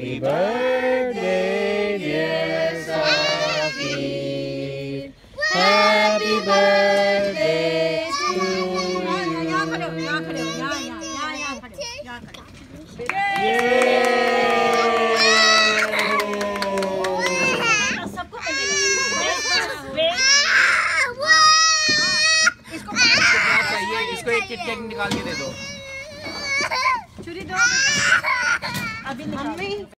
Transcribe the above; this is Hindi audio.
Happy birthday, dear Sophie. Happy birthday to you. इसको एक किट निकाल के दे दो छुरी दो mummy